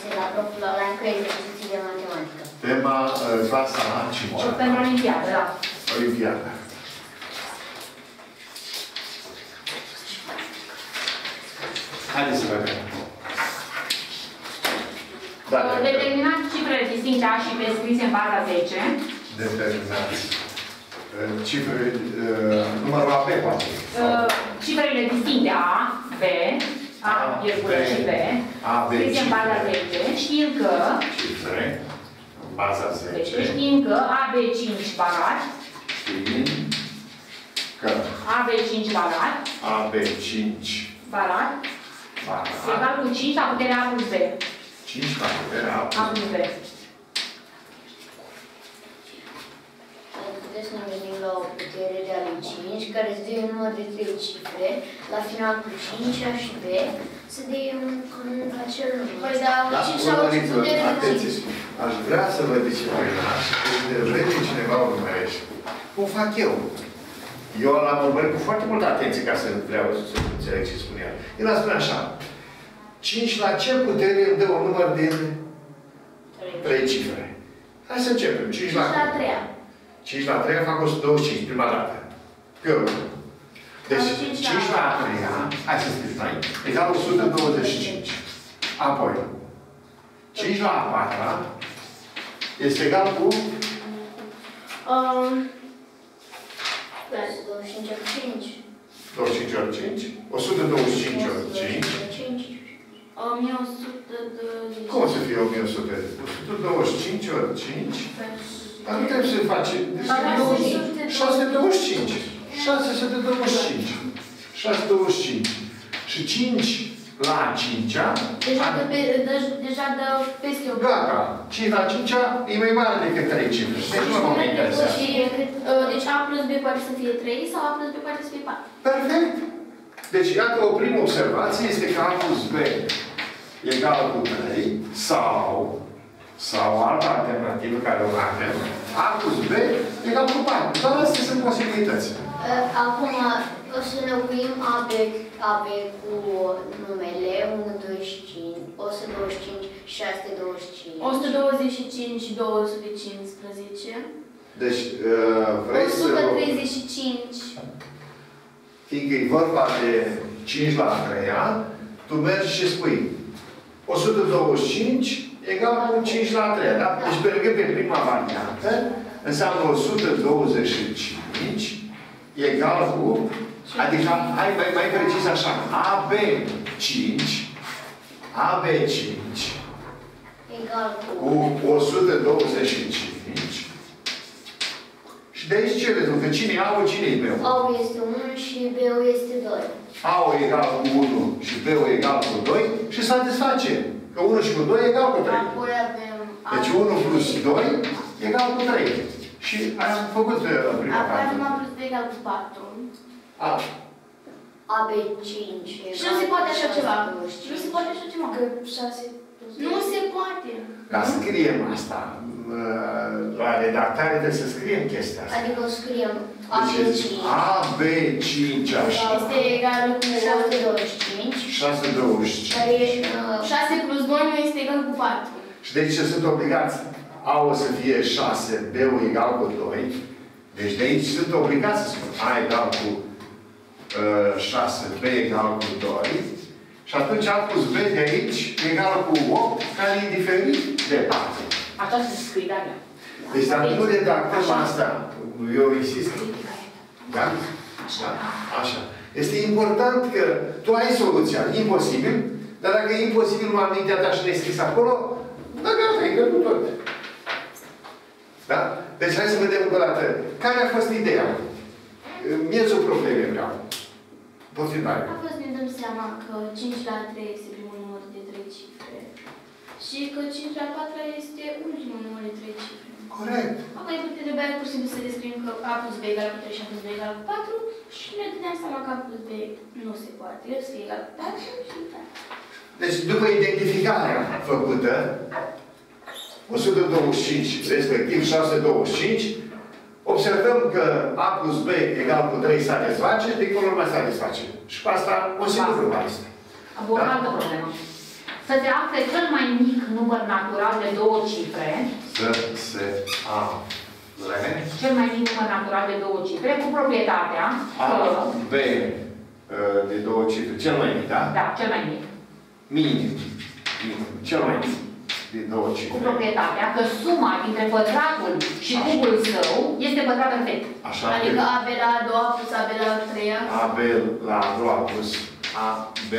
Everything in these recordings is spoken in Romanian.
puse la prof la la încredere exerciții de matematică. Tema uh, clasa a 5 Pentru Olimpiadă, da. Olimpiada. Haideți să vedem. Da, Uh, Determinați cifrele distincte A și B scrise în baza 10. determinați. Uh, Cifre, uh, numărul AP, poate. Uh, Cifrele distincte A, B, A, virgulă și B, A, B, scrise în baza cifre. 10, știind că, Cifre, baza deci 10. știind că AB5 barat, Știind că AB5 barat, AB5 barat, egal cu 5 la puterea A plus B. 5 la puterea A A plus plus B. Puteți să ne gândim la o putere de ale 5, care se dă un număr de 3 cifre, la final cu 5, Aș și B, se dă un, un acel număr. Păi da, Da, 5 sau urmăriți-vă, putere de 5. atenție, aș vrea să vă disciplinați când vede cineva o numerește. O fac eu. Eu l-am urmărit cu foarte multă atenție ca să vreau să înțeleg ce spune el. El a spus așa. 5 la ce putere îmi dă un număr din 3 cifre? Hai să începem. 5 la... 5 la 3. 5 la 3 fac 125, prima dată. Că Deci, Am 5 cinci la- la 3, hai să scriți mai, egal 125. Apoi, 5 la 4 este egal cu Um, 25 ori 5. 25 ori 5, 125 ori 5. 5. 1120. Cum o să fie 1100? 125 ori 5? Dar nu trebuie să faci... Deci, 625. 625. 625. Și 5 la 5 Deja dă, pe, dă, deja dă peste o Gata. 5 la 5 e mai mare decât 3 cifre. Deci nu mă mai interesează. Și, uh, Deci A plus B poate să fie 3 sau A plus B poate să fie 4. Perfect. Deci, iată, o primă observație este că A plus B egal cu 3 sau, sau altă alternativă care o avem, A plus B egal cu 4. Doar astea sunt posibilități. Uh, Acum o să înlocuim AB, AB cu numele 125, 125, 625. 125, 215, Deci, uh, vrei să... 135, Fiindcă e vorba de 5 la 3 tu mergi și spui 125 egal cu 5 la 3, da? Deci pe lângă pe prima variantă înseamnă 125 egal cu, adică, hai mai, mai precis așa, AB5, AB5 Egal cu... cu 125 și de aici ce rezultă? Cine e A-ul, cine e B-ul? A este 1 și B este 2. A-ul egal cu 1 și B-ul egal cu 2 și satisface. Că 1 și cu 2 egal cu 3. apoi avem Deci 1 plus 2 egal cu 3. Și am făcut uh, prima apoi avem A parte. plus B egal cu 4. A. AB5 Și nu se poate așa ceva. Nu se poate așa ceva. Că 6 Nu se poate. Ca scriem asta. Uh, La redactare trebuie să scriem chestia asta. Adică o scriem Deci AB5 A, B, 5, așa. Este egal cu 625 6, 25. care e uh, 6 plus 2 nu este egal cu 4. Și de aici sunt obligați A o să fie 6, B-ul egal cu 2. Deci de aici sunt obligați să spun A egal cu uh, 6, B egal cu 2. Și atunci A plus B de aici egal cu 8, care e diferit de 4. Așa se scrie, da. Deci dacă nu redactăm asta, eu insist, da? Așa. Da, așa. Este important că tu ai soluția. Imposibil, dar dacă e imposibil, nu am mintea ta și ne scris acolo, da, gata, e pierdut tot. Da? Deci hai să vedem încă o dată. Care a fost ideea? Miezul problemei vreau. Poftim tare. A fost ne dăm seama că 5 la 3 este primul număr de 3 cifre. Și că 5 la 4 este ultimul număr de 3 cifre. Corect. Apoi trebuia pur și simplu să descriem că A plus B egal cu 3 și A plus B egal cu 4 și ne dădeam seama că A plus B nu se poate. El să fie egal cu 4 și da. Deci, după identificarea făcută, 125, respectiv 625, observăm că A plus B egal cu 3 satisface, dincolo nu mai satisface. Și cu asta o singură mai este. Am o Da? altă problemă. Să se afle cel mai mic număr natural de două cifre, Să se afle cel mai mic număr natural de două cifre, cu proprietatea A, că, B uh, de două cifre. Cel mai mic, da? da, cel mai mic, Minim. Minim. Cel mai mic de două cu cifre. proprietatea că suma dintre pătratul și cubul său este pătrat perfect. Așa Adică că AB la a doua plus AB la a treia. AB la a doua plus AB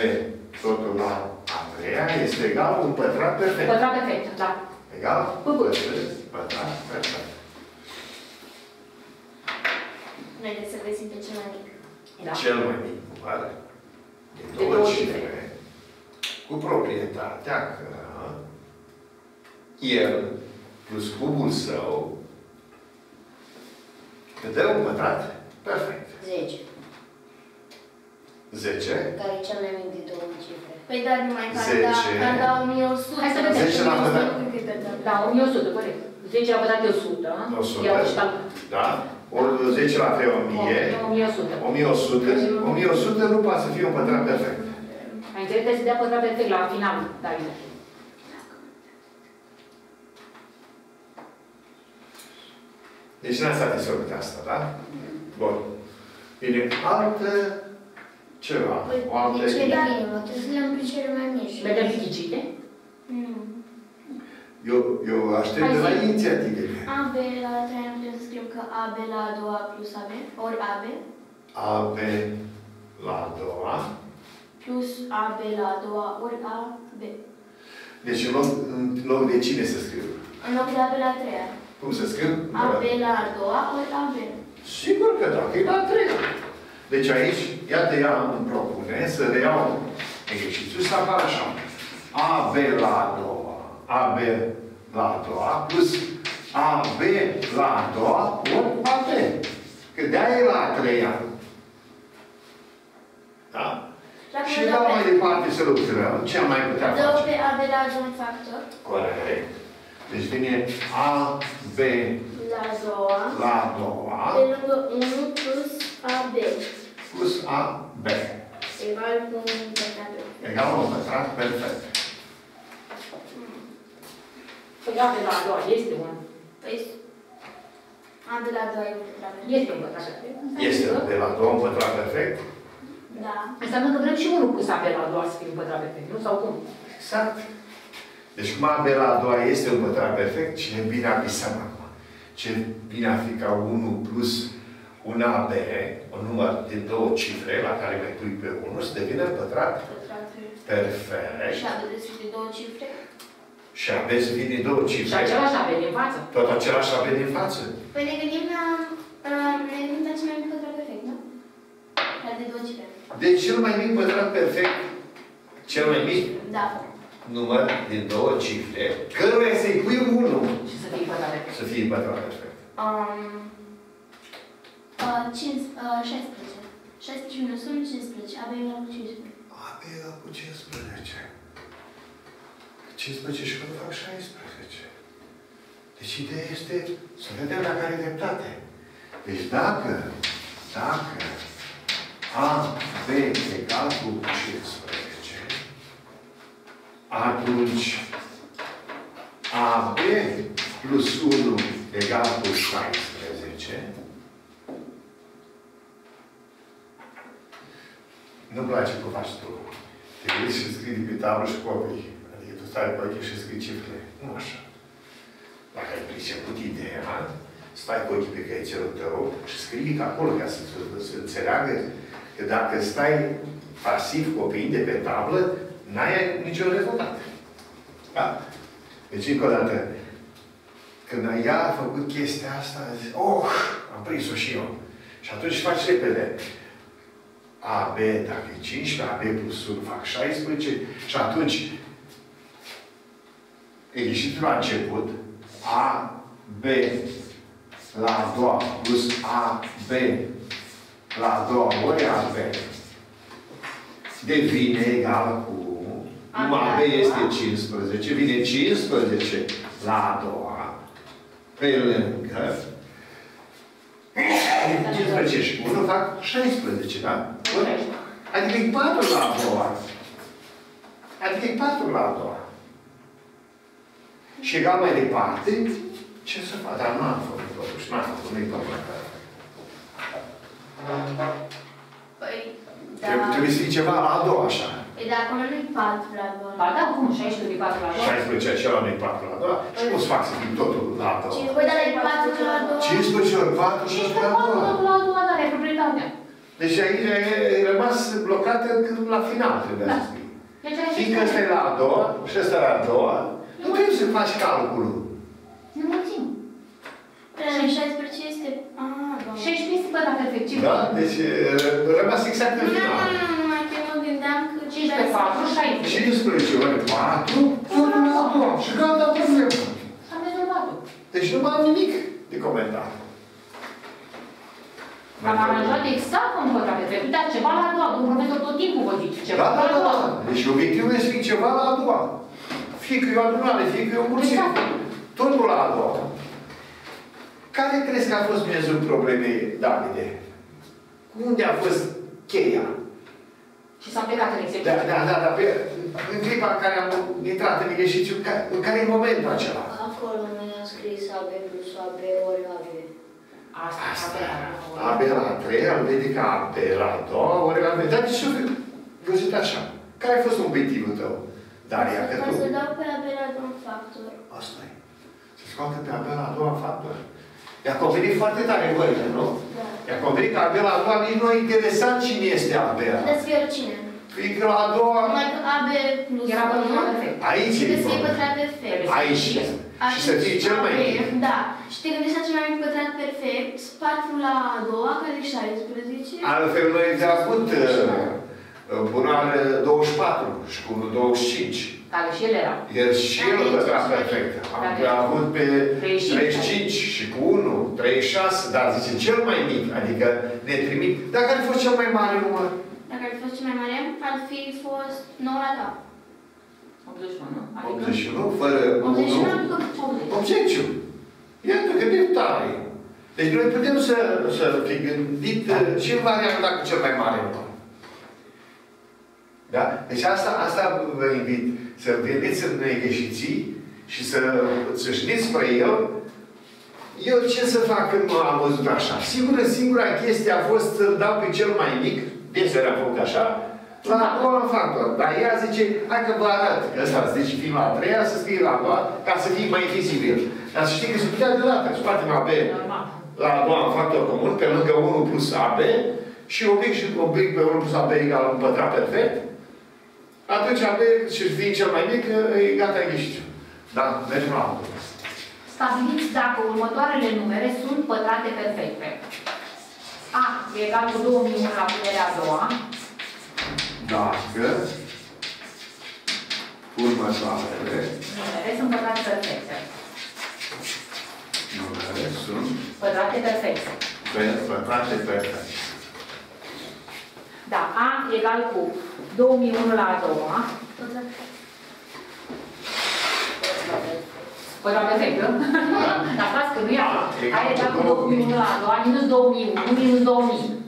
totul la a treia este egal un pătrat perfect. Pătrat perfect, da. Egal? Bă, bă. Pătrat perfect. Haideți să găsim pe cel mai mic. da. Cel mai mic număr de De două două cifre cu proprietatea că el plus cubul său că dă un pătrat perfect. 10. 10 Care e cel mai mic de două cifre. Păi da, numai că am Zece. dat, că am dat 1100. Hai să vedem. 10 la pătrat. Da, 1100, corect. 10 la pătrat de 100. 100. Iau și calcul. Da? Ori 10 la 3, 1000. 1100. 1100. 1100 nu poate să fie un pătrat perfect. Ai înțeles că se dea pătrat perfect la final, David. Deci n-a satisfăcut asta, da? Bun. Bine, altă ceva. Păi, O altă... de ce de minimă? Trebuie să le am pe cele mai mici. Vedem ghicite. Nu. Eu, eu aștept Hai de la zi. inițiative. AB la a treia putem să scriem că AB la a doua plus AB, ori AB, AB la a doua. plus AB la a doua, ori AB. Deci în loc, în loc de cine să scriu? În loc de AB la a treia. Cum să scriu? AB la a doua, ori AB. Sigur că da, că e la a treia. Deci aici, iată, ea îmi propune să reiau exercițiul să apară așa. AB la a doua, AB la a doua, plus AB la a doua, ori AB. Că de-aia e la a treia. Da? Și dau mai departe să lucrăm. Ce am mai putea Dă face? pe AB la adjunct factor, Corect. Deci vine AB la a doua, la a doua, pe lângă 1 plus AB, plus AB. egal cu un pătrat. Egal un pătrat perfect. Păi A de la a doua este un... Păi, AB la a doua e un pătrat. Este un pătrat perfect. Este de la două un pătrat perfect? Da. Înseamnă că vrem și unul pus A de la a doua să fie un pătrat perfect, nu? Sau cum? Exact. Deci cum AB la a doua este un pătrat perfect, ce bine ar fi seama acum. Ce bine ar fi ca 1 plus un AB, un număr de două cifre la care mai pui pe 1, să devină pătrat Pătrat. perfect. Și AB trebuie de două cifre. Și AB să fie din două Și cifre. același A din față. Tot același AB din față. Păi ne gândim la, uh, ne gândim la cel mai mic pătrat perfect, nu? La de două cifre. Deci cel mai mic pătrat perfect, cel mai mic Da. număr din două cifre, căruia să-i pui 1 Și să fie pătrat perfect. să fie pătrat perfect. Um, uh, 5, uh, 16. 16 minus 1, 15. AB egal cu 15. AB egal cu 15. 15 și când fac 16. Deci ideea este să vedem la care dreptate. Deci dacă, dacă A, B egal cu 15, atunci AB plus 1 egal cu 16, Nu-mi place cum faci tu. Te uiți și scrii pe tablă și copii. Adică tu stai pe ochii și scrii cifrele. Nu așa. Dacă ai priceput ideea, stai cu ochii pe căiețelul tău și scrii că acolo ca să, să, să înțeleagă că dacă stai pasiv copiii de pe tablă, n-ai niciun rezultat. Da? Deci, încă o dată, când ea a făcut chestia asta, a zis, oh, am prins-o și eu. Și atunci faci repede. AB, dacă e 15, AB plus 1 fac 16 și atunci e ieșit la început A, B la a doua plus A, B la a doua ori A, B. Devine egal cu cum AB este 15, vine 15 la a doua. Pe lângă 15 și 1 fac 16, da? Adică e 4 la a doua. Adică e 4 la a doua. Și egal mai departe, ce să fac? Dar nu am făcut totuși, n-am făcut, nu-i 4 la care. Păi, da. Trebuie, trebuie să fie ceva la a doua, așa. Păi, dar acolo nu-i 4 la doua. Ba da, cum? 16 de 4 la 2? 16 acela nu-i 4 la a doua. Și cum să fac să fie totul la a doua? Păi, dar e 4 la doua. 15 ori 4 și 15 la a 4 doua. la 2, dar e proprietatea. Deci aici e rămas blocat când la final trebuie Da. să scrii. Deci ai Fiindcă ăsta e la a doua și ăsta e la a doua, nu trebuie să faci calculul. Nu mulțim. Păi, 16 este... Ah, da. 16 este pătrat efectiv. Da? Deci e rămas exact în Nu, nu, final. nu, nu, numai că mă gândeam că... 15 pe 4, 60. 15 ori 4, tot la a doua. Și gata problema. Am rezolvat-o. Deci nu mai am nimic de comentat. Am aranjat exact un pătrat efectiv, dar ceva la a doua. Domnul profesor tot timpul vă zice ceva Da, la da, a da, doua. da. Deci obiectivul este să fie ceva la a doua. Fie că e o adunare, fie că e o mulțime. Exact. Totul la a doua. Care crezi că a fost miezul problemei, Davide? Unde a fost cheia? Și s-a plecat în Da, exercițiu. da, da, da. Pe, în clipa în care am intrat în exercițiu, ca- în care e momentul acela? Acolo mi-a scris AB plus AB ori AB. Asta, Asta. asta. AB la a treia, îl vede ca AB la a doua, ori la AB. Dar de ce a văzut așa? Care a fost obiectivul tău, Daria? Că Ca tu... să dau pe apel la un factor. Asta e. Se scoate pe AB la a doua factor. I-a convenit foarte tare voile, nu? Da. I-a convenit că AB la a doua nici nu e interesant cine este AB. Puteți fi oricine. Fiindcă la a doua... Numai că AB plus Era 1 pătrat perfect. Aici e trebuie să fie problema. pătrat perfect. Aici este. Și să fie cel mai mic. Da. Și te gândești la cel mai mic pătrat perfect, 4 la a doua, care e 16. Altfel, noi am avut uh, bunar 24 și cu 25. Care și el era. El și el Aici, pătrat aici. perfect. Am Dacă- avut pe 35. 35 și cu 1, 36, dar zice cel mai mic, adică ne trimit. Dar care a fost cel mai mare număr? Dacă ar fi fost cel mai mare, ar fi fost 9 la doua. 81, nu? Adică 81, fără 81 1. adică 80. 80. Iată că de tare. Deci noi putem să, să fi gândit uh, ce varianta cu cel mai mare număr. Da? Deci asta, asta vă invit să vedeți în exerciții și să, să știți spre el. Eu ce să fac când nu am văzut așa? Singura, singura chestie a fost să dau pe cel mai mic, deseori am făcut așa, la a doua factor. Dar ea zice, hai că vă arăt, că ăsta zice fiind la a treia, să scrie la a doua, ca să fie mai vizibil. Dar să știi că se putea deodată, scoatem AB Normal. la a doua în factor comun, pe lângă 1 plus AB, și obiect și obiect pe 1 plus AB egal un pătrat perfect, atunci AB și fiind cel mai mic, e gata exercițiu. Da, mergem la altul. Stabiliți dacă următoarele numere sunt pătrate perfecte. A e egal cu 2001 la puterea a doua. Dașcă următoarele Numere sunt pătrate perfecte. numere sunt Pătrate perfecte. pe- pătrate perfect. Da, A egal cu 2001 la a doua. Pătrat perfect, nu? Dar stați că nu e așa. A egal cu 2001 la a doua, minus 2001, minus 2000.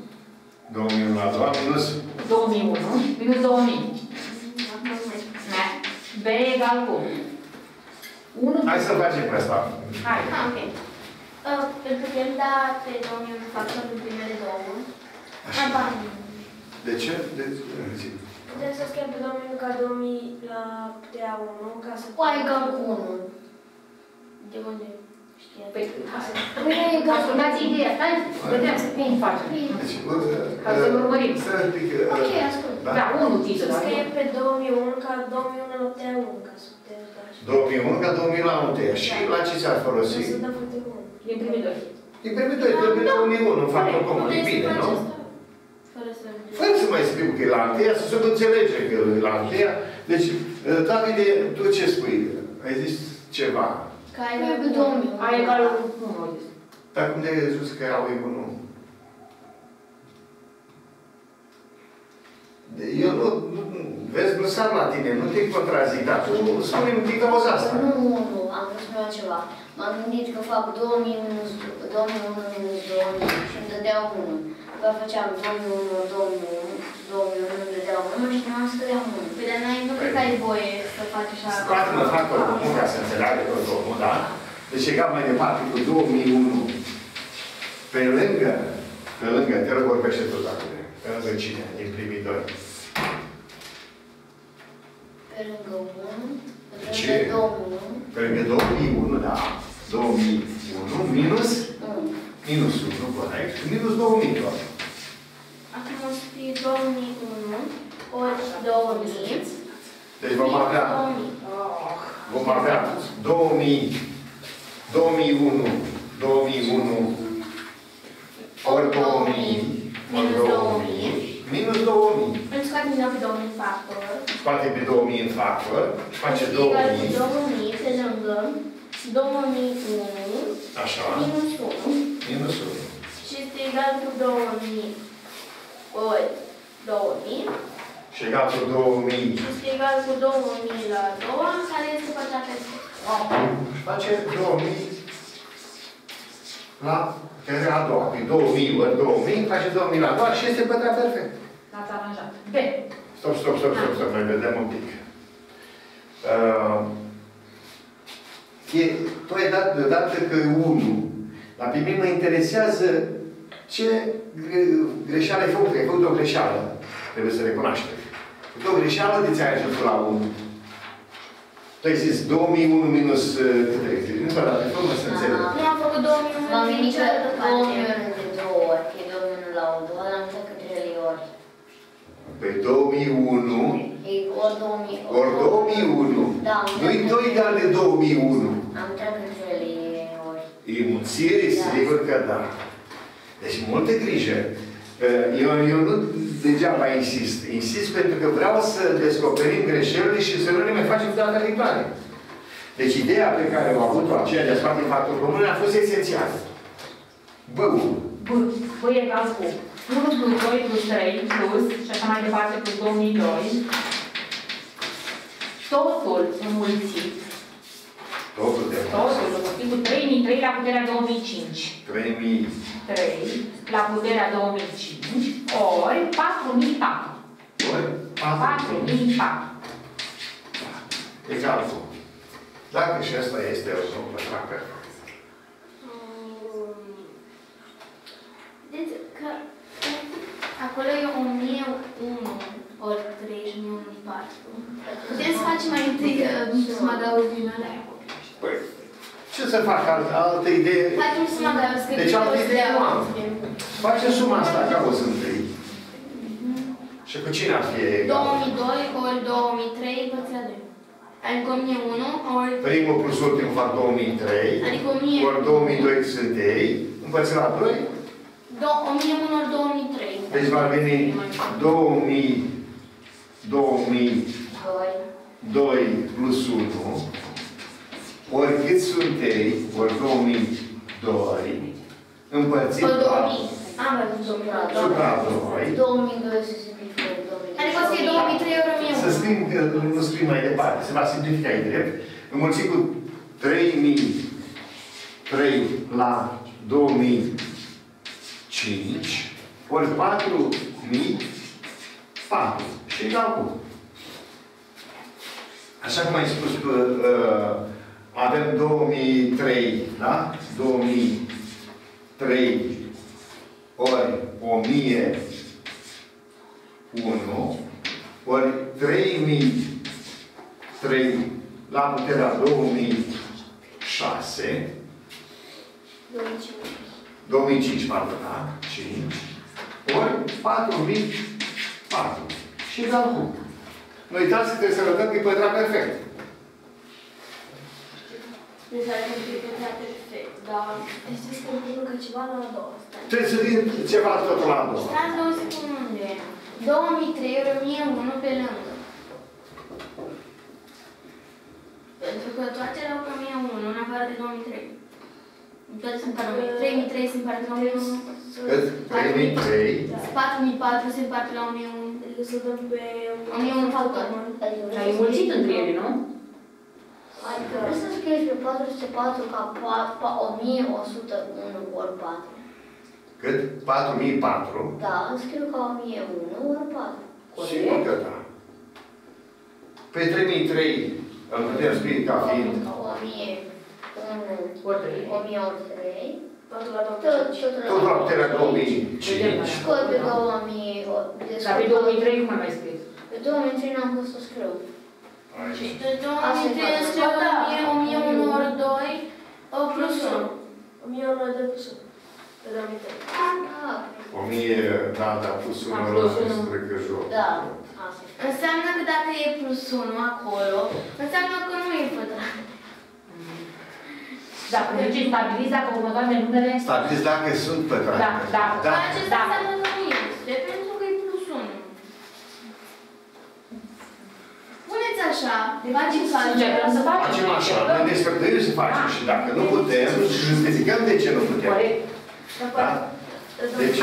2001 la 2 minus 2001, minus 2000. Da. B egal cu 1 Hai să facem pe asta. Hai. Ah, ok. Uh, pentru că el da pe 2001 factorul primele două. Ah, ba. De ce? De ce? Putem să scriem pe 2001 ca 2000 la puterea 1 ca să... O egal cu 1. De unde știa? Păi, Păi e egal cu ascultați ideea, stai, vedem cum facem. Deci, Ca să urmărim. Să un pic... Ok, ascult. Da, 1 ții să Să dau. scriem pe 2001 ca 2001 la puterea 1 ca să putem da și... 2001 ca 2000 la 1 Și la ce ți-ar folosi? Să dăm foarte bun. Din primii doi. E primit 2, trebuie la 1 în factor comun. E bine, nu? Fără să... Fără să mai scriu că e la întâia, să se înțelege că e la întâia. Deci, Davide, tu ce spui? Ai zis ceva. Ca ai Păi, cu cu 2000. A egal cu 1. Dar cum de-ai spus că au eu nu? Eu nu, nu, vezi glosar la tine, nu te contrazic, dar tu spune-mi un pic auzi asta. Nu, nu, am vrut să mai ceva. M-am gândit că fac 2000 minus 2001 minus 2000 și îmi dădea 1. După aceea făceam 2001, 2001, 2001 îmi dădea 1 și nu am să dădea 1. Păi, dar n-ai, nu cred că ai voie să faci așa. Scoate-mă factorul comun ca să înțeleagă tot omul, da? Deci egal mai departe cu 2001. Pe lângă, pe lângă, te rog vorbește tot acolo. Pe lângă cine? Din primii doi. Pe lângă 1, pe Ce? lângă 2001, Pe lângă 2001, da. 2001 minus, 1. minus 1, corect? Minus 2000, doar. Acum o să fie 2001 ori 2000. Deci vom avea, 2000. vom avea 2000, 2001, 2001 ori 2000, ori 2000, minus 2000. Îmi scoate din nou pe 2000 în factor. Scoate pe 2000 în factor și face Este egal cu 2000, 2000 pe lângă 2001 așa, minus 1. minus 1. Și este egal cu 2000 ori 2000. Și egal cu 2000 Și este egal cu 2000 la 2, care este pătrat pe și face 2000 la teoria a doua. Pe 2000 ori 2000 face 2000 la a doua și este pătrat perfect. L-ați aranjat. B. Stop, stop, stop, stop, stop, mai vedem un pic. Uh, e, tu ai dat deodată că 1. Dar pe mine mă interesează ce gre- greșeală ai făcut. Ai făcut o greșeală. Trebuie să recunoaștem. Ai făcut o greșeală de ți-ai ajuns la 1. Tu ai zis 2001 minus uh, cât ai zis? Nu vă dați, fă să înțeleg. Nu am făcut 2001 M-am din gândit că cealaltă parte. 2001 de două ori, că e 2001 la o doua, dar am uitat că trei ori. Pe 2001 E ori 2000. ori 2001. Da, am Nu-i uitat 2 egal de 2001. Am uitat că trei ori. E mulțire, Da. sigur că da. Deci multă grijă. Eu, eu nu degeaba insist. Insist pentru că vreau să descoperim greșelile și să nu ne mai facem data viitoare. Deci ideea pe care au avut-o aceea de a scoate factori comune a fost esențială. Bă, B. B egal cu 1 plus 2 plus 3 plus și așa mai departe plus 2002. Totul înmulțit. Totul de Totul înmulțit cu 3003 la puterea 2005. 3000 3 la puterea 2005 ori 4004. ori 4 4004. egal cu. Dacă și asta este o zonă pătrat perfect. Deci că acolo e 1001 ori 3 și 1004. Putem să facem mai întâi uh, suma gaudină? Păi, ce să fac altă, altă idee? Facem suma gaudină. Deci altă idee nu am. Face suma asta, ca o să întâi. Și cu cine ar fi egal? 2002 ori 2003 împărțit la 2. Adică 1001 ori... Primul plus ultimul fac 2003, Adică 1000... ori 2002 sunt ei, împărțit la 2, do- 1001 ori 2003. deci va veni 2000, 2002 Doi. plus 1, ori cât sunt ei, ori 2002, împărțit Ori la 2000. Am văzut 2000. supra 2, 2002 să simplifică 2002. Adică o să fie 2003 ori 1001. Să scrim, că nu scrim mai departe, se va simplifica e drept, înmulțit cu 3003 la 2005, ori 4004 și egal cu. Așa cum ai spus, uh, uh, avem 2003, da? 2003 ori 1001 ori 3003 la puterea 2006 2005, pardon, da? 5 ori 4004 și egal cu. Nu uitați că trebuie să arătăm că e pătrat perfect. Deci are că e pătrat perfect, dar... Deci trebuie să întâlnim încă ceva la a doua. Stai. Trebuie să vin ceva totul la a doua. Stați două secunde. 2003 ori 1001 pe lângă. Pentru că toate erau pe 1001, în afară de 2003. Toate sunt pe 1000. 3003 se împarte la 1001. Cât? 3003 4004 se împarte la 1001. Adică să dăm pe... 1001 factor. Ai înmulțit între ele, nu? Adică vreau să scrieți pe 404 ca pa- pa- 1101 ori 4. Cât? 4004 Da, îmi scriu ca 1001 ori 4. Sigur că da. Pe 3003 îl putem scrie ca fiind 1001, Ori trei. 1000 ori 3, Totul la tot, 2005. tot tot la puterea 2005. Scot pe 2000, o- de Dar pe 2003 cum ai mai scris? Pe 2003 n-am pus să scriu. Aici. De 2003 este 1001 ori 2 plus 1. 1001 de plus 1. Pe 2003. Ah, 1000, da, da, plus 1 Am plus unu. spre Crăjur. Da, asta e. Înseamnă că dacă e plus 1 acolo, înseamnă că nu e pătrat. Dacă mergeți stabiliți dacă următoarele numere... Stabiliți dacă sunt pătrate. Da, da. da. Dar acesta Da. înseamnă că nu este, pentru că e plus 1. Puneți așa, facem Încercăm să calcul. facem. Facem așa, ne desfătărim să facem și dacă nu putem, justificăm de ce nu putem. Corect. Da? Deci, Deci,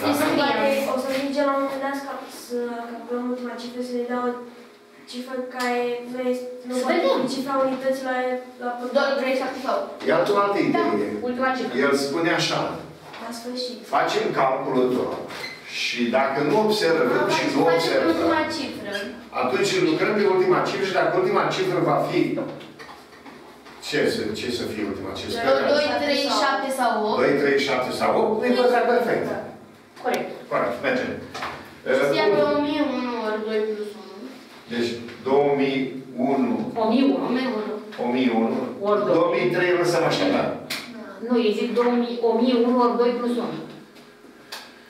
da. o să poate, o să ajunge la un moment dat ca să calculăm ultima cifră, să ne dea o cifră care nu este, nu Să poate vedem. fi cifra unității la, la 2, 3, 7 sau. E altă altă Da, idee. ultima cifră. El spune așa, la sfârșit. facem calculul tot și dacă nu observăm și nu Facem observăm, ultima cifră. atunci lucrăm pe ultima cifră și dacă ultima cifră va fi ce să, ce să fie ultima cifră? 2, 3, 7 sau 8. 2, 3, 7 sau 8, nu e pătrat perfect. Corect. Corect, mergem. Și ia Uh, pe 1001 ori 2 plus 1. Deci 2001, 1001. 1001. 1001, Ori doi. 2003 lăsăm așa, da? Nu, îi zic 2000, 1001 ori 2 plus 1.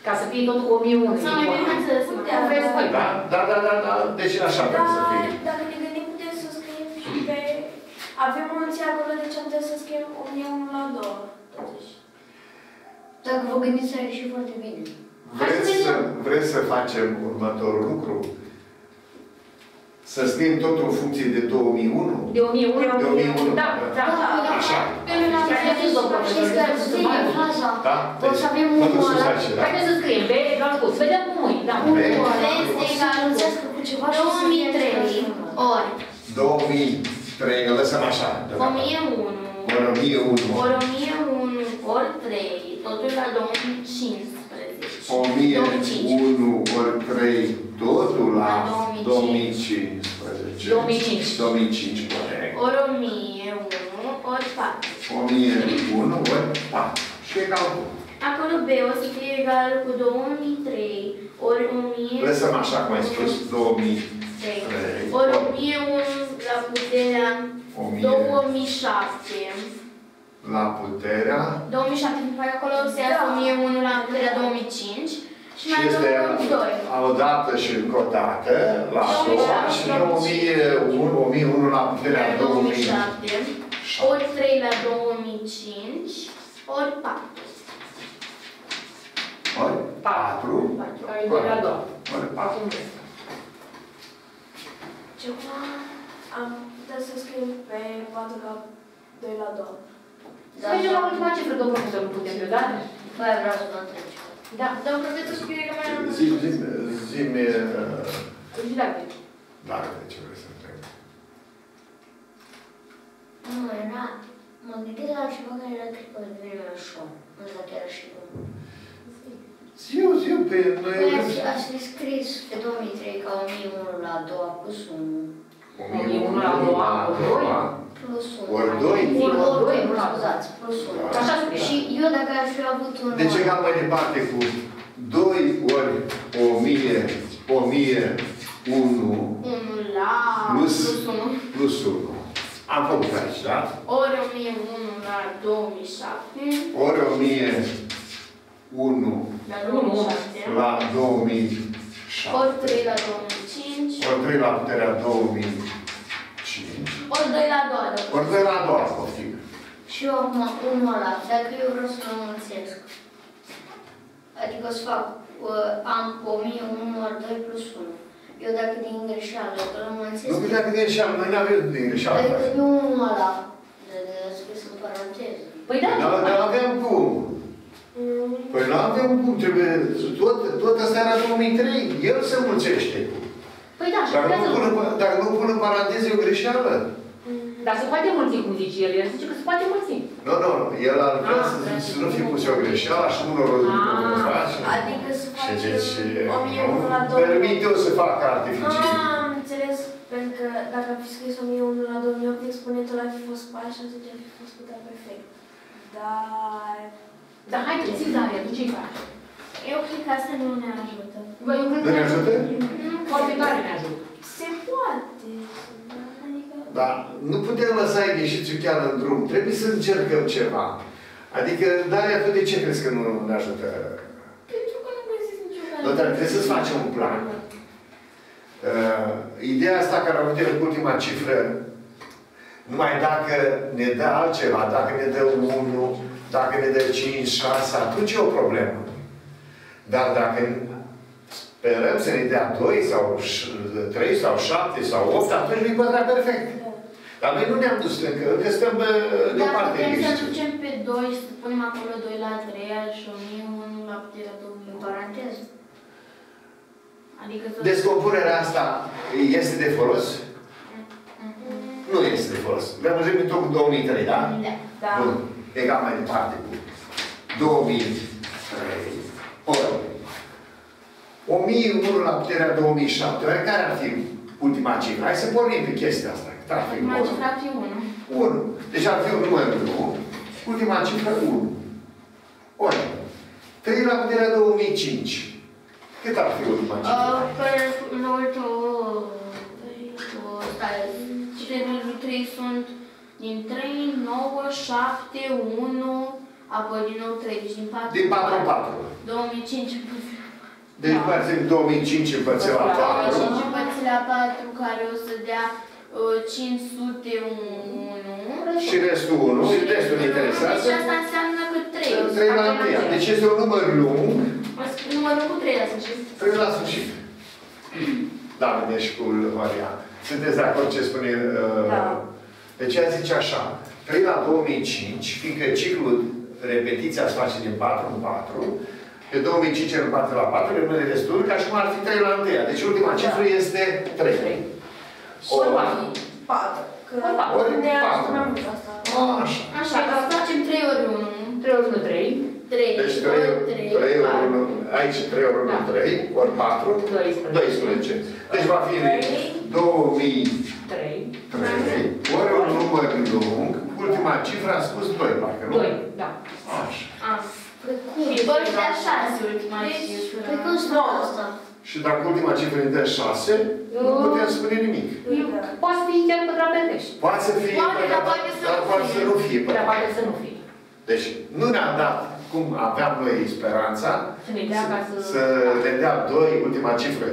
Ca să fie tot 1001. Sau mai bine să Cum vreți voi. Da, da, da, da, da. Deci așa Dar trebuie să fie. dacă ne gândim, putem să scriem și pe... Avem mulți acolo, deci am putea să scriem 1001 la 2, totuși. Dacă vă gândiți, ar ieși foarte bine. Vreți să, vreți să facem următorul lucru? Să scriem totul în funcție de 2001? De 1001? De 1001. Da, da. Așa. Pe mine am Știți, zis, domnule, Știți că scrie faza. Da? O să avem mă duc unul sus ăla. aici, da? Haideți să scriem B egal cu. Să vedem cum e. Da. Unul Vezi? ăla. Vezi, O să egal cu înțelească cu ceva și o să fie 2003 ori 2003, îl lăsăm așa. de fapt. 1001 Ori 1001. ori 1001 ori 3, totul la 2015. 1001 ori 3, totul la La 2015. 2005. 2005, corect. Ori 1001 ori 4. 1001 ori 4. Și egal cu. Acolo B o să fie egal cu 2003 ori 1000 Lăsăm așa, cum ai spus, 2000. ori 1001 la puterea 1000 2007. la puterea 2007, pentru că acolo se ia 1001 la puterea 2005 și și mai este adăugăm 2. o dată și încă o dată la a doua și 1001, 1001 la puterea 2007. 2007 ori 3 la 2005 ori 4. Ori 4. Care e 2 la 2. Ori 4. Acum vreți. Ceva am putea să scriem pe 4 la 2 la 2. Să mergem la ultima cifră, domnul profesor, nu putem deodată? Băi, vreau să vă întreb ceva. Da. Domnul profesor scrie că mai am... Zi, zi, zi-mi, Și dacă. dacă de ce vrei să întreb. Nu, era... Mă gândesc la ceva care era cred că devine mai ușor. Nu știu dacă era și bun. Ziu, ziu, pe noi... Păi ați, ați scris pe 2003 ca 1001 la 2 plus 1 1001 la a doua, ori doi. plus 1. Ori doi. Ori Ori doi, 2, nu la scuzați, plus 1. Așa scrie. Și eu dacă aș fi avut un... Deci egal mai departe cu 2 ori 1000, 1001 1 la Plus. plus 1 plus 1. Am făcut aici, da? ori 1001 la 2007 Ori 1001 la 2007 la 2007. ori 3 la 2005 Ori 3 la puterea 2005. ori 2 la 2 Ori 2 la a doua, poftim. Și eu acum, unul ăla, dacă eu vreau să-l înmulțesc, adică o să fac, uh, am 1001 ori 2 plus 1. Eu dacă din greșeală îl Nu înmulțesc, putea că din greșeală, noi n-avem din greșeală. adică nu unul ăla, de, de scris în paranteză. Păi da. Dar nu avem cum. Păi nu avem cum, trebuie, tot, tot asta era 2003, el se mulțește. Păi da, și Dacă puteți nu să... pun, în- dacă nu pun în paranteză, e o greșeală. Dar se poate mulți, cum zice el. El zice că se poate mulți. Nu, nu, el ar vrea Ah, să, vrea să să- nu fie pus o greșeală și unul o Ah. face. Adică să Și facem deci, 1001 la nu 2. permit eu să fac artificial. Ah, am înțeles. Pentru că dacă ar fi scris 1001 la 2008, exponentul ar fi fost cu așa, atunci ar fi fost cu dar perfect. Dar... Dar hai, zi, Daria, tu ce faci? Eu cred că asta nu ne ajută. Bă, eu cred Nu ne că ajută? foarte tare ne ajută. Se poate. Adică... Da, nu putem lăsa ieșiți chiar în drum. Trebuie să încercăm ceva. Adică, Daria, tu de ce crezi că nu ne ajută? Pentru că nu găsesc nicio Nu, dar trebuie să-ți facem un plan. Uh, ideea asta care am avut cu ultima cifră, numai dacă ne dă altceva, dacă ne dă 1, dacă ne dă 5, 6, atunci e o problemă. Dar dacă sperăm să ne dea 2 sau 3 sau 7 sau 8, atunci nu-i pătrat perfect. Dar noi nu ne-am dus încă, încă stăm uh, Dacă deoparte. putem să liniștiți. ducem pe 2 și să punem acolo 2 la 3 și 1001 la puterea 2 În paranteză. Adică să... Descompunerea asta este de folos? Nu este de folos. Rămânem în tot cu 2003, da? Da. Da. Bun. Egal mai departe cu 2003. Ori. 1001 la puterea 2007. Oare care ar fi ultima cifră? Hai să pornim pe chestia asta. Cât ar fi? Acum Unu. cifra fi 1. 1. Deci ar fi un număr 1. Ultima cifră 1. Ori. 3 la puterea 2005. Cât ar fi ultima cifră? Uh, Pe lortul... Stai, cifrele lui 3 sunt din 3, 9, 7, 1, apoi din nou 3, deci din 4. Din 4 în 4. 2005. Deci Da. împărțim 2005 împărțit la 4. 2005 împărțit la 4, care o să dea uh, 501. Și restul 1. Și restul ne interesează. Deci asta înseamnă că 3. 3 la 1. Deci este un număr lung. Numărul cu 3 la sfârșit. 3 la sfârșit. Da, deci cu Maria. Sunteți de acord ce spune? Uh, Da. Deci ea zice așa. 3 la 2005, fiindcă ciclul repetiția se face din 4 în 4, pe 2005 în 4 la 4, rămâne destul, ca și cum ar fi 3 la 1. Deci ultima cifră este 3. Ori Ori. patru. Patru. Că Ori patru. Ori ne ajută patru. mai mult asta. Așa. Așa, că facem 3 ori 1. 3 ori 1, 3. 3 Deci 3, ori 3. 3 ori 1, aici 3 ori 1, Da. 3, ori 4, 12. 12. Deci va fi 2003, 3. ori un număr lung, ultima cifră a spus 2, parcă, nu? 2, da. Așa. Ah. Precum? Și vor să dea 6 ultima Păi cifră. cum se fac asta? Și dacă ultima cifră ne dă 6, nu Eu- putem spune nimic. Eu- Poate fi chiar pătrat perfect. Poate să fie, Poate, dar pătrat, poate să dar nu poate fie. să nu fie Dar pătrat. poate să nu fie. Deci nu ne-a dat cum aveam noi speranța Să ne dea ca să... să ne dea 2, ultima cifră,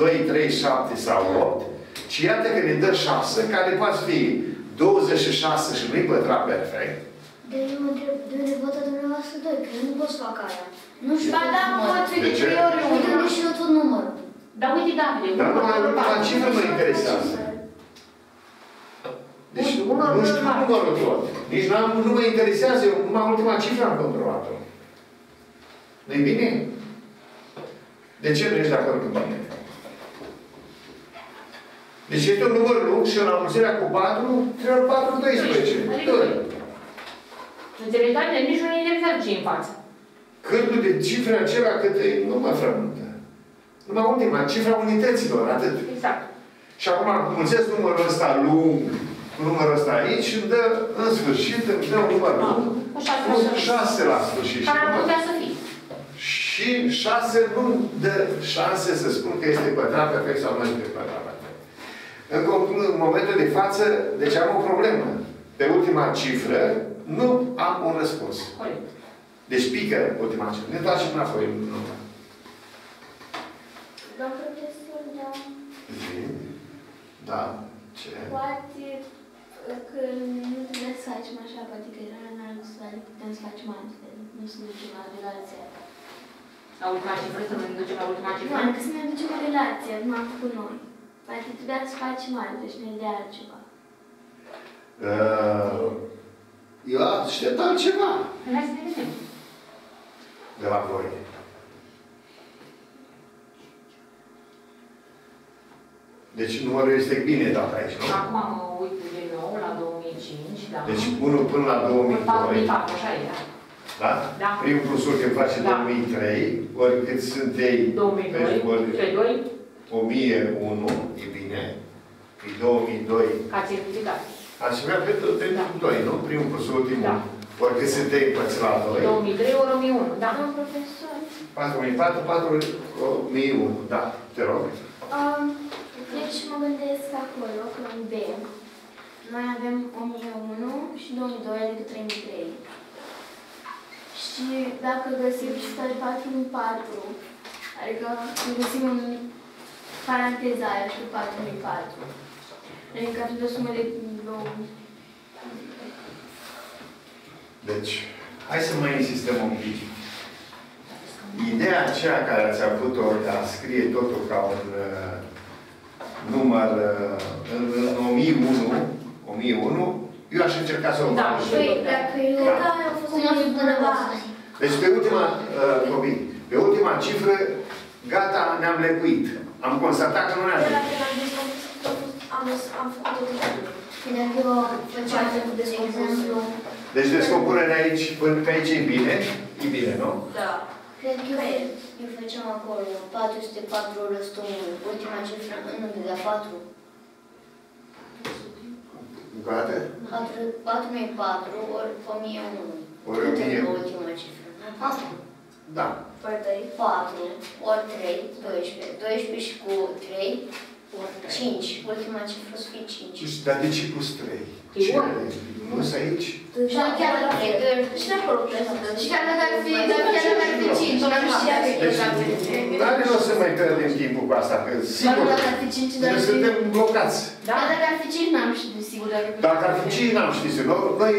2, 3, 7 sau 8, ci iată că ne dă 6, care poate fi 26 și nu-i pătrat perfect. De eu mă întreb, de unde văd dumneavoastră doi, că eu nu pot să fac aia. Nu știu Ba tot da, numărul. poți fi De de ce? 3 ori Uite, 1. nu știu tot numărul. Dar uite, Davide, Dar unul numai ori ultima patru. cifră mă interesează. Deci Bun, nu numărul știu patru. numărul tot. Nici n-am, nu mă interesează, eu numai ultima cifră am controlat-o. nu bine? De ce nu ești de acord cu mine? Deci este un număr lung și în amulțirea cu 4, 3 ori 4, 12. Adică 2. doi. Înțelegi, Davide? Nici nu ne interesează ce în față. Câtul de cifre acela cât e, nu mă frământă. Numai ultima, cifra unităților, atât. Exact. Și acum mulțesc numărul ăsta lung cu numărul ăsta aici și îmi dă, în sfârșit, îmi dă un număr lung Cu șase cu la 6 la sfârșit. Care ar putea să fie. Și 6 nu dă șanse să spun că este pătrat perfect sau nu este pătrat perfect. În, conclu- în momentul de față, deci am o problemă. Pe ultima cifră, nu am un răspuns. Corect. Deci pică ultima cifră. Ne întoarcem înapoi. Nu. Domn profesor, da. Zi. Da. Ce? Poate că nu trebuie să facem așa, poate că era în alt adică putem să facem altfel. Nu să ducem la relația. La ultima cifră, să ne ducem la ultima Nu, cifră. adică să ne ducem o relație, nu am făcut noi. Poate trebuia să facem altfel și ne dea altceva. Uh, eu aștept altceva Hai să ne vedem. De la voi. Deci numărul este bine dat aici, nu? Acum mă uit din nou la 2005, da. Deci 1 până la 2002. 2004, așa e, da. Da? Da. Primul plusul când face Da. 2003, ori cât sunt ei, 2002, ori 32, 1001, e bine. E 2002. Ca certificat. Aș vrea pentru, pentru Da. 2, nu? Primul plus ultimul. Da. Ori cât sunt ei împărți la 2. 2003 ori 1001, da. Doamna profesor, 4004, 4001. Da, te rog. Um, deci mă gândesc acolo că în B noi avem 1001 și 2002, adică 3003. Și dacă găsim cifra de 4 în 4, adică găsim în paranteza aia și 4 în 4, adică ar fi o sumă de 2. Deci, hai să mai insistăm un pic. Ideea aceea care ați avut-o de a scrie totul ca un uh, număr uh, în, în 1001, 1001, eu aș încerca să o Da, fac. și Păi, eu. dacă eu... cred că aia a fost Cum a fost dumneavoastră? Deci pe ultima, uh, copii, pe ultima cifră, gata, ne-am lecuit. Am constatat că nu ne de la ajută. când am descompus, am, am făcut totul. Păi dacă eu făceam, de exemplu, Deci descompunerea aici, până pe aici e bine, e bine, nu? Da. cred că eu, eu făceam acolo 404 ori 101, ultima cifră nu de la 4. Încă o dată? 4004 ori 1001. Ori Cât e 1001. ultima cifră? 4. Da. Păi, dai. 4 ori 3, 12. 12 și cu 3 ori 5. Ultima cifră să fie 5. Și- Dar de ce plus 3? E Ce unu. Nu sunt aici? Și la chiar la 3, 2 Și de acolo pleacă. Și chiar dacă ar fi, dar chiar dacă ar fi 5, nu am știa că Deci, nu are rost să mai pierdem timpul cu asta, că Dar sigur, dacă ar fi 5, dar noi ar fi... suntem blocați. Dar Da? dacă ar fi 5, n-am știut, sigur. Dacă, Dacă ar fi 5, n-am știut. Noi, noi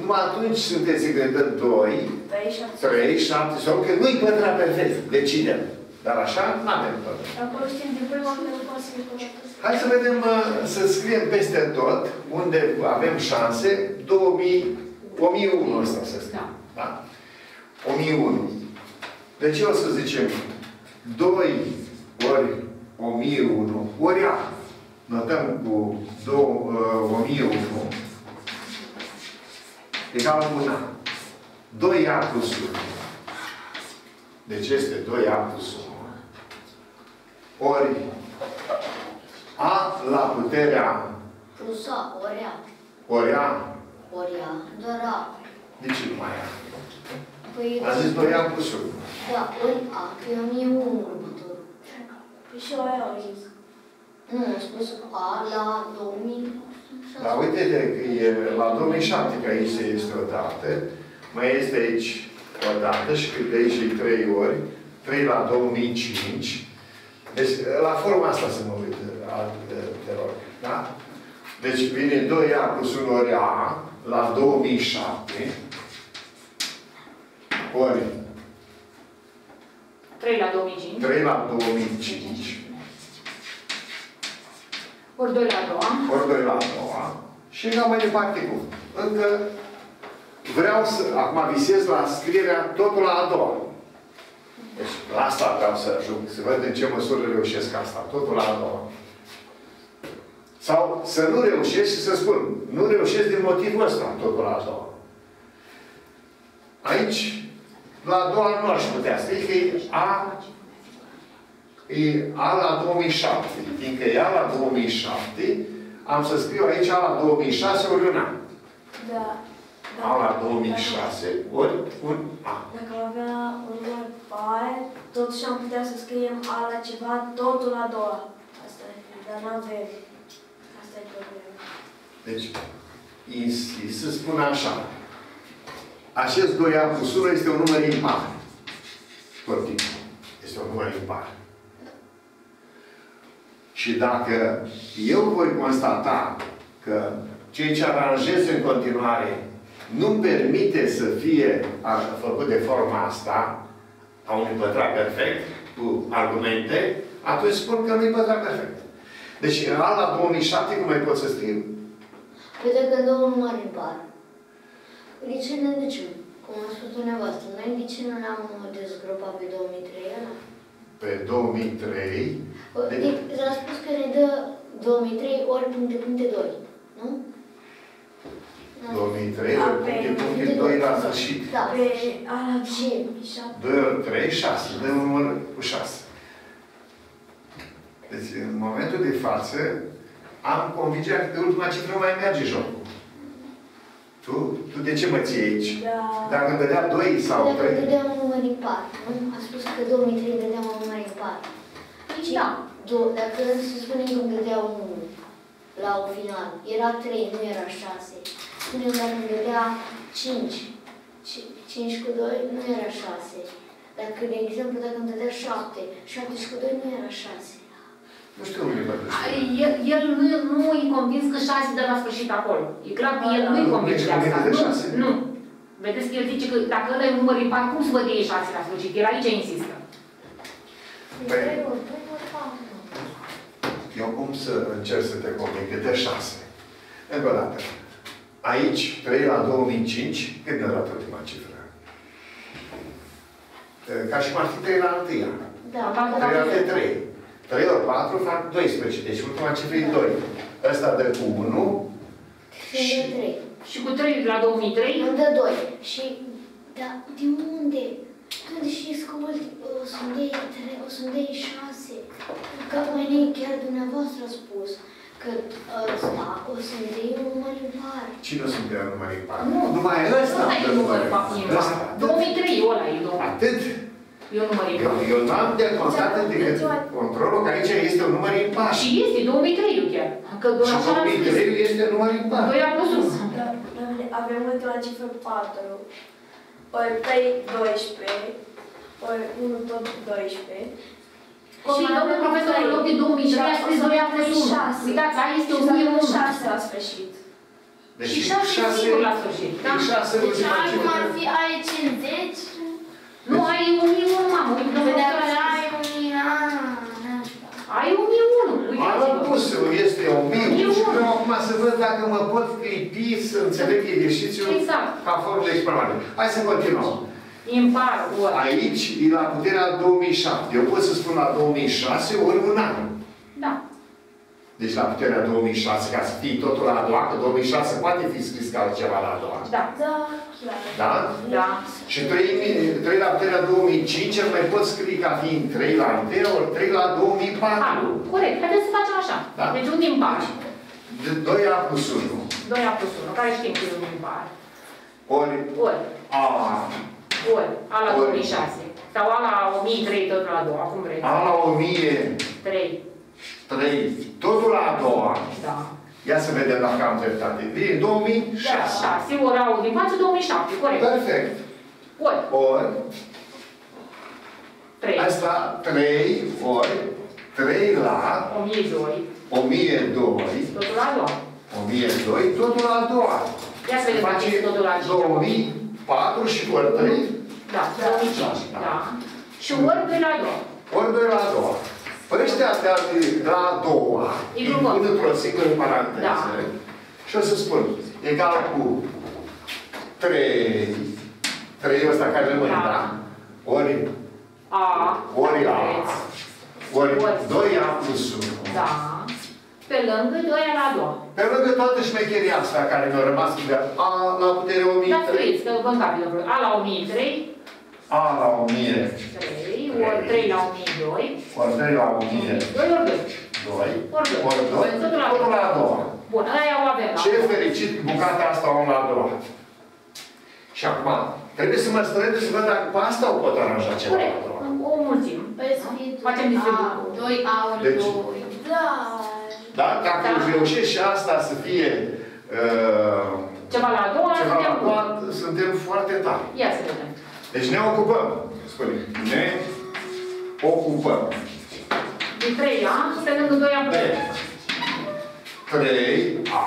numai atunci sunteți să gândăm 2, 3 și 3, 7 sau că nu-i pătrat perfect. Decidem. Dar așa, nu avem pătrat. Acolo știm din prima că nu poate să fie corect. Hai să vedem, uh, să scriem peste tot, unde avem șanse, 2000, 1001 ăsta să scriem. Da? 1001. Deci o să zicem 2 ori 1001 ori A. Notăm cu 2, uh, 1001 egal cu 1 A. 2A plus 1. Deci este 2A plus 1. Ori A la puterea plus A, ori A. ori A. Ori A, doar A. De ce nu mai A? Păi, A zis 2A plus 1. da, ori A, că e 1001 următorul. Păi și eu aia au zis. Nu, am spus A la 2000. Dar uite de că e la 2007, că aici este o dată, mai este aici o dată și cât de aici e 3 ori, 3 la 2005. Deci, la forma asta să mă uit, te rog. Da? Deci vine 2A plus 1 ori A la 2007 ori 3 la 2005. 3 la 2005 Ori 2 la 2. ori 2 la 2 și egal mai departe cu. Încă vreau să, acum visez la scrierea totul la a doua. Deci la asta vreau să ajung, să văd în ce măsură reușesc asta, totul la a doua. Sau să nu reușesc și să spun, nu reușesc din motivul ăsta, totul la a doua. Aici, la a doua nu aș putea scrie că e A e A la 2007. Fiindcă e A la 2007, am să scriu aici A la 2006 ori un A. Da. A la 2006 ori un A. Dacă am avea un număr par, totuși am putea să scriem A la ceva, totul la a doua. Asta e. Dar nu avem. Asta e problema. Deci, insist să spun așa. Acest 2A plus 1 este un număr impar. Tot timpul. Este un număr impar. Și dacă eu voi constata că ceea ce aranjez în continuare nu-mi permite să fie a- făcut de forma asta, a unui pătrat perfect, cu argumente, atunci spun că nu-i pătrat perfect. Deci, în ala 2007, cum mai pot să scriu? Păi dacă două numări impar, de ce ne ducem? Cum a spus dumneavoastră, noi de ce nu ne-am dezgropat pe 2003 ăla? Pe 2003, Deci, s-a spus că ne dă 2003 ori puncte puncte 2, nu? Nu. 2003, Da, ori puncte, pe- puncte, 2 la sfârșit. Da. Pe A la Și 2007. 2 ori 3, 6. Dă un număr cu 6. Deci, în momentul de față, am convingerea că de ultima cifră mai merge jocul. Tu, tu de ce mă ții aici? Da. Dacă îmi dădea 2 sau Dacă 3, dădeam un număr impar, nu? A spus că 2003 dădeam un număr impar. Deci da. Do- dacă se spune că îmi dădea un la o final, era 3, nu era 6. Spunem dacă îmi dădea 5, 5 cu 2 nu era 6. Dacă, de exemplu, dacă îmi dădea 7, 7 cu 2 nu era 6. nu știu unde vă El, el nu, nu e convins că șase dă la sfârșit acolo. E clar că el nu e convins de Deci asta. convins de Nu, șase. nu. Vedeți că el zice că dacă ăla e un număr impar, cum să văd ei șase la sfârșit? El aici insistă. Păi- 3 ori 2 ori 4. Eu cum să încerc să te conving că dă 6? Încă o dată. Aici, 3 la 2005, cât ne arată ultima cifră? Ca și cum ar fi 3 la 1. Da, Da. 3 la 3. 3 ori 4 fac 12. Deci ultima cifră e 2. Ăsta dă cu 1. sunt de 3. Și cu 3 la 2003, Îmi dă 2. Și, da, de unde? De unde știți că ulti, o sunt de 3, o sunt de 6? Că mai ne chiar dumneavoastră a spus că ăsta o sunt de un număr impar. Cine o să dea numai impar? Nu, numai ăsta. ăsta e dă număr numai impar. Ăsta. 2003 ăla e domnul. Atât. E un număr Eu, impar. eu n-am de constatat decât controlul că aici este un număr impar. Și este 2003 eu chiar. Că doar Și așa l-am scris. 2003 este un număr impar. 2 a plus 1. Da, Avem- Avem ultima cifră 4, ori 3, 12, ori 1 tot 12. Și domnul profesor, în loc de 2003 a scris 2 a plus 1. Uitați, aia este Și să avem 1001. 6 la sfârșit. Deci Și 6 sigur la sfârșit. Da? Deci 6 Deci ultima acum ar cifră. fi ai 50? Nu, ai 1001, mamă. Uite, Păi domnul dacă profesor a ai scris. un an, Ai 1001. Am Uitați-vă. pus, este o mie Eu și nu. vreau acum să văd dacă mă pot clipi să înțeleg exercițiul Exact. ca formulă exprimare. Hai să continuăm. Impar, ori. Aici e la puterea 2007. Eu pot să spun la 2006 ori un an. Da. Deci la puterea 2006, ca să fie totul la a doua, că 2006 poate fi scris ca altceva la a doua. Da. Da, chiar. Da? Da. Și 3, 3 la puterea 2005 îl mai pot scrie ca fiind 3 la 1 ori 3 la 2004. Paru. Corect. Haideți să facem așa. Da. Deci un impar. De 2 a plus 1. 2 a plus 1. Care știm că e un impar. Ori Ori. A, Ori. A la Ori. 2006. Sau a la 1003 tot la a doua. Cum vreți. A la 1003, 3. totul la a doua. Da. Ia să vedem dacă am dreptate. Vine 2006. Da, 6 ori au din față 2007. Corect. Perfect. Ori. Ori, 3. asta 3 ori 3 la 1002. 1002. Totul la a doua. 1002, totul la a doua. Ia să vedem dacă Face este totul la 5. 2004 și ori 3, Da, 2005. Da. Da. Și ori 2 la a doua. ori 2 la a doua. Păi ăștia de la a doua, E îi grupăm. pun într-o singură paranteză. Da. Și o să spun, egal cu 3, 3 ăsta care rămâne, Da. da? Ori, A. ori A, dacă vreți. ori Ori. 2A plus 1. Da. Pe lângă 2 la a doua. Pe lângă toată șmecheria asta care mi-a rămas de A la putere Da, 1003, scrieți, că vă încapi de vreo. A la 1003, A la 1000, 3, ori 3 la 1002, ori 3 la 1000, 2 ori 2. 2, Ori 2. ori 2, Totul la totul la a doua. Bun, aia o avem. Ce fericit bucata asta o am la a doua. Și acum, trebuie să mă străduie să văd dacă cu asta o pot aranja ceva la Corect. a doua. O mulțim. Păi să fie Facem distribuție. 2A ori Deci- 2. Da. Da? Dacă Da. reușești și asta să fie uh, Ceva la a doua, ceva suntem la doua, suntem foarte tari. Ia să vedem. Deci ne ocupăm. Spune. Ne ocupăm. De 3 A, pe lângă 2 A De plus 3 A,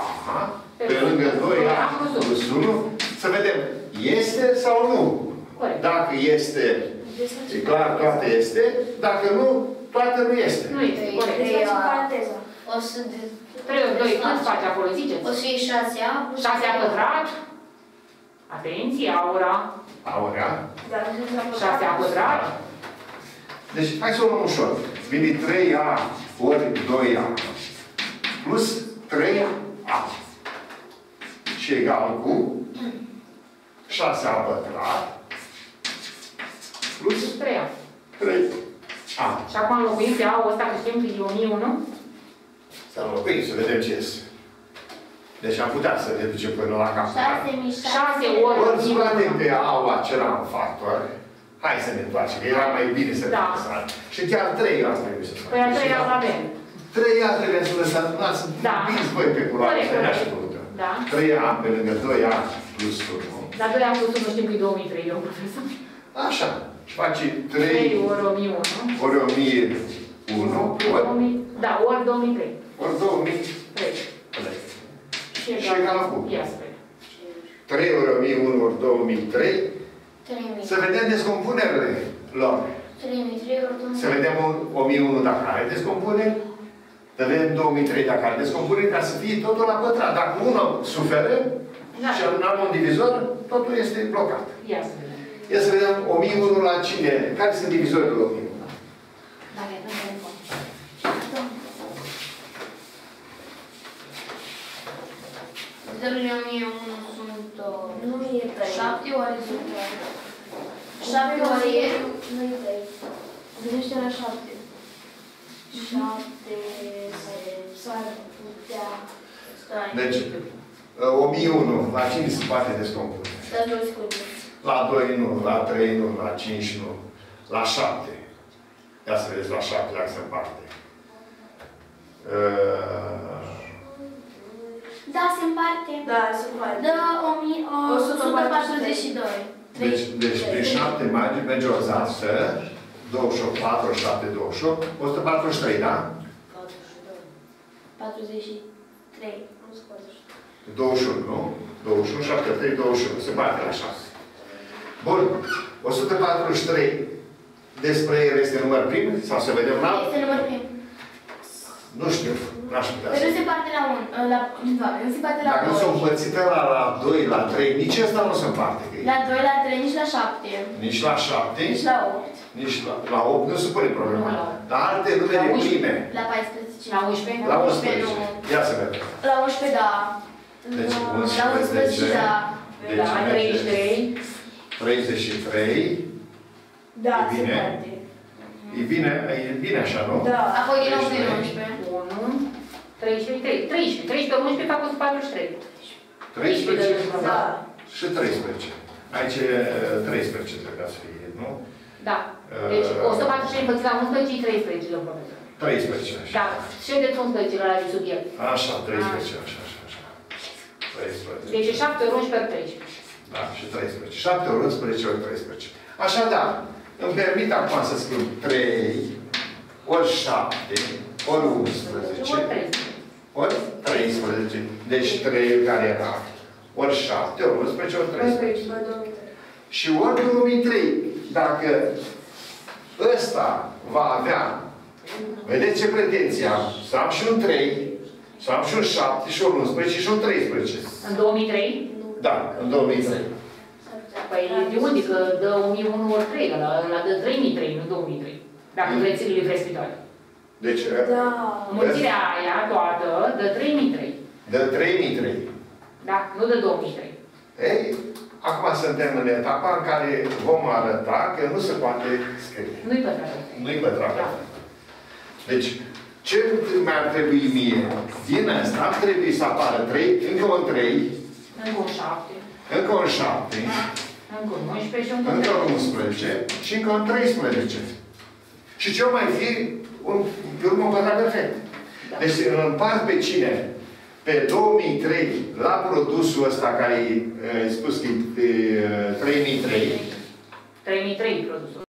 pe lângă 2 A plus 1, să vedem, este sau nu? Corect. Dacă este, e clar, toate este. Dacă nu, toate nu este. Nu este, Trei. corect. Deci facem paranteza. O să... de... 3 ori 2, cât face acolo, ziceți? O să fie 6A plus 6 A pătrat. Atenție, aura. Aurea. Dar nu se 6 A pătrat. Deci, hai să o luăm ușor. Vine 3A ori 2A plus 3A. Și egal cu 6A pătrat plus 3 A. 3A. Și acum înlocuim pe A-ul ăsta, că știm că e 1001. Să înlocuim, să vedem ce este. Deci am putea să deducem până la capăt. 6.000 6 ori Ori minus scoatem pe 1. au acela în factor. Hai să ne întoarcem, că era mai bine să Da. ne Și chiar trei asta trebuie să facem. Păi a treia o avem. Treia trebuie să lăsăm, lasă, Da. biți voi pe culoare, Corect, să ne corect. așteptăm. Da. Trei ani pe lângă doi ani plus unu. La 2 am pus 1, știm că e 2003, eu profesor. Așa. Și face 3 trei ori 1001. ori 1001 ori, 2000, da, ori 2003. Ori 2000. 3. Și egal cu? Ia să vedem. 3 ori 1001 ori 2003. 3.000. Să vedem descompunerile lor. 3.003 ori 2.000. Să vedem un- 1001 dacă are descompuneri. Să vedem 2003 dacă are descompuneri, ca să fie totul la pătrat. Dacă unul suferă Da. și nu am un divizor, totul este blocat. Ia să vedem. Ia să vedem 1001 la cine? Care sunt divizorii lui 1001? Dacă e telefon. Zerurile 1001 sunt uh, Nu e 3. 7 ori sunt 7 ori ori e e, nu e 3. Gândește la 7. 7 s-ar putea... Stai. Deci, uh, 1001, la cine se poate descompune? Stai două secunde. La 2 nu, la 3 nu, la 5 nu, la 7. Ia să vedeți la 7 dacă se împarte. Uh, Da, se împarte. Da, se poate. Dă 142. Deci, deci prin 7 merge, merge o zasă, 28, 47, 28, 143, da? 43. Nu se poate. 21, nu? 21, 73, 21, se bate la 6. Bun, 143 despre el este număr prim? Sau să vedem la? Este număr prim. Nu știu, n-aș putea Deci să. nu se parte la 1, la, doamne, nu se parte la Dacă nu 2. sunt împărțite la, la 2, la 3, nici ăsta nu se împarte. că e. La 2, la 3, nici la 7. Nici la 7, Nici la 8. nici la, la 8 nu se pune problema. Nu la opt. Dar alte numere La 11. prime. La 14. La 11? La 11 11. nu. Ia să vedem. La 11, da. Deci, La 11, da. Deci Da, merge 33. 33. Da, E se bine. poate. E bine, e bine așa, nu? Da. Apoi din nou prin 33. 11. 1, 13, 13. 13 ori 11 fac 143. 13 Da. și 13. Aici e 13 trebuia să fie, nu? Da. Deci Uh, 143 împărțit la 11 și 13, domnul profesor. 13, așa. Da. Ședeți 11 la de subiect. Așa, 13, așa, așa, așa. 13. Deci 7 ori 11 ori 13. Da, și 13. 7 ori 11 ori 13. Așadar, îmi permit acum să scriu 3 ori 7 ori 11 Ori 13. Ori 13. Deci 3 care era ori 7 ori 11 ori 13. Bă, 2003. Și ori 2003, dacă ăsta va avea, vedeți ce pretenție am, să am și un 3, să am și un 7, și un 11, și un 13. În 2003? Da, în 2003. Păi de unde? Că dă 1001 ori 3, ăla, ăla dă 3003, nu 2003. Dacă vreți să le vreți pe toate. Deci, Da. Mulțirea aia toată dă 3003. de 3003. Da? Nu dă 2003. Ei, acum suntem în etapa în care vom arăta că nu se poate scrie. Nu-i pătrat. Nu-i pătrat. Da. Deci, ce mi-ar trebui mie? Din asta ar trebui să apară 3, încă un 3, Încă un 7, încă un 7, încă un 11 și încă un încă 3. un 11 și încă un 13. Și ce mai fi? Un, pe urmă un pătrat perfect. Da. Deci îl împart pe cine? Pe 2003, la produsul ăsta care e e spus că e e, 3003, 3003 produsul.